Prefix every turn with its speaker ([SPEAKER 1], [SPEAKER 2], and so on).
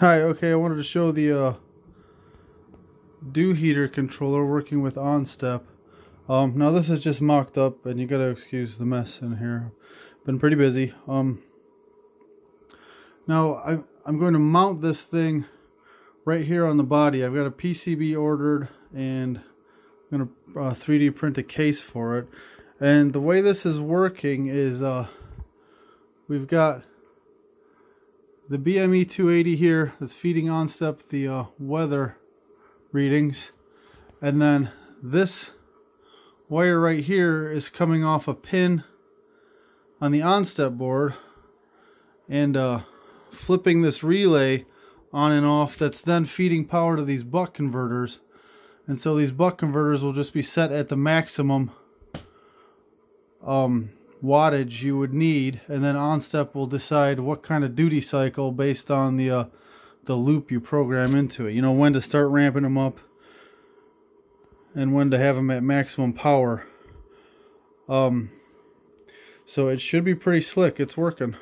[SPEAKER 1] Hi, okay, I wanted to show the uh, dew heater controller working with OnStep. Um, now this is just mocked up and you gotta excuse the mess in here. Been pretty busy. Um, now I, I'm going to mount this thing right here on the body. I've got a PCB ordered and I'm going to uh, 3D print a case for it. And the way this is working is uh, we've got the BME 280 here that's feeding OnStep the uh, weather readings. And then this wire right here is coming off a pin on the OnStep board and uh, flipping this relay on and off that's then feeding power to these buck converters. And so these buck converters will just be set at the maximum um, wattage you would need and then OnStep will decide what kind of duty cycle based on the uh, the loop you program into it. You know when to start ramping them up and when to have them at maximum power. Um, so it should be pretty slick. It's working.